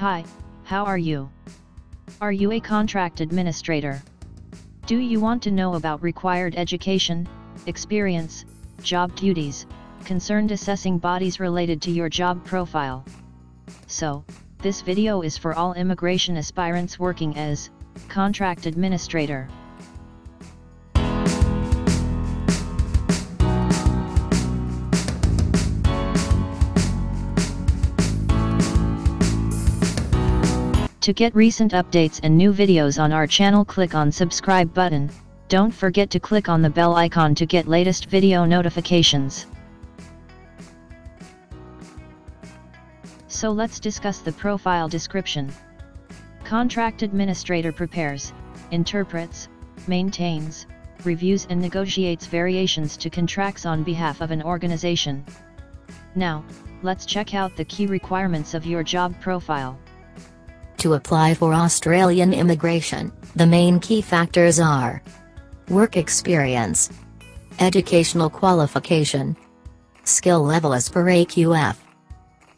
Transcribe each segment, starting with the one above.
Hi, how are you? Are you a contract administrator? Do you want to know about required education, experience, job duties, concerned assessing bodies related to your job profile? So, this video is for all immigration aspirants working as contract administrator. To get recent updates and new videos on our channel click on subscribe button, don't forget to click on the bell icon to get latest video notifications. So let's discuss the profile description. Contract administrator prepares, interprets, maintains, reviews and negotiates variations to contracts on behalf of an organization. Now, let's check out the key requirements of your job profile. To apply for Australian immigration, the main key factors are work experience, educational qualification, skill level as per AQF,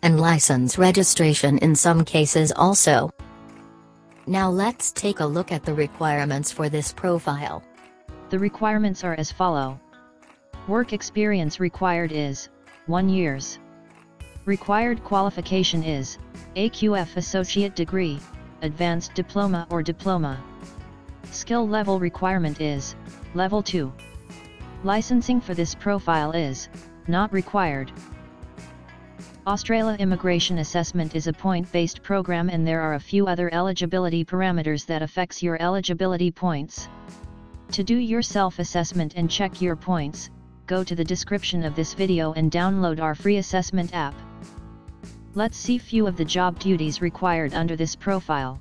and license registration in some cases also. Now let's take a look at the requirements for this profile. The requirements are as follow. Work experience required is 1 years. Required qualification is AQF Associate Degree, Advanced Diploma or Diploma. Skill level requirement is Level 2. Licensing for this profile is not required. Australia Immigration Assessment is a point-based program and there are a few other eligibility parameters that affects your eligibility points. To do your self-assessment and check your points, go to the description of this video and download our free assessment app. Let's see few of the job duties required under this profile.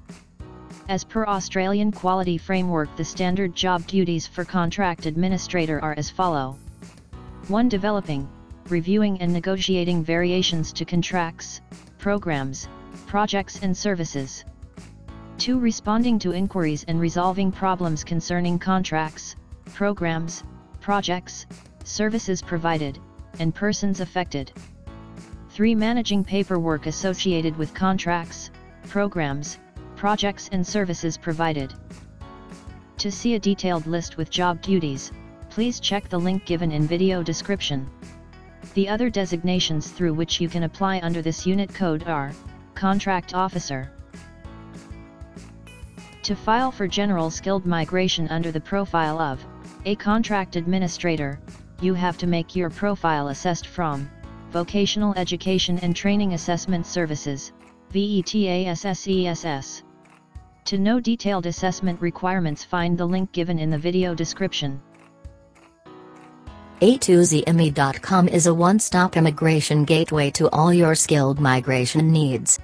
As per Australian Quality Framework the standard job duties for contract administrator are as follow. 1. Developing, reviewing and negotiating variations to contracts, programs, projects and services. 2. Responding to inquiries and resolving problems concerning contracts, programs, projects, services provided, and persons affected. 3. Managing paperwork associated with contracts, programs, projects and services provided. To see a detailed list with job duties, please check the link given in video description. The other designations through which you can apply under this unit code are, Contract Officer. To file for General Skilled Migration under the profile of, a Contract Administrator, you have to make your profile assessed from, Vocational Education and Training Assessment Services, VETASSESS. To know detailed assessment requirements find the link given in the video description. A2ZIMMI.com is a one-stop immigration gateway to all your skilled migration needs.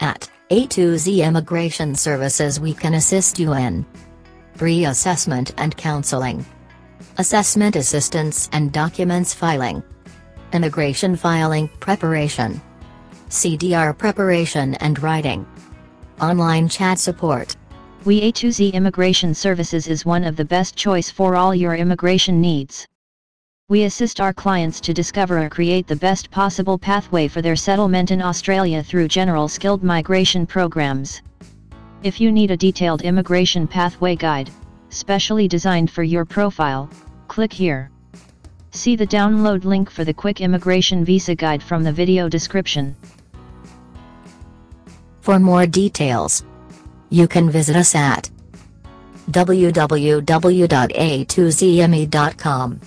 At A2Z Immigration Services we can assist you in pre-assessment and counseling, assessment assistance and documents filing, immigration filing preparation, CDR preparation and writing, online chat support. We A2Z Immigration Services is one of the best choice for all your immigration needs. We assist our clients to discover or create the best possible pathway for their settlement in Australia through general skilled migration programs. If you need a detailed immigration pathway guide, specially designed for your profile, click here. See the download link for the quick immigration visa guide from the video description. For more details, you can visit us at www.a2zimmi.com.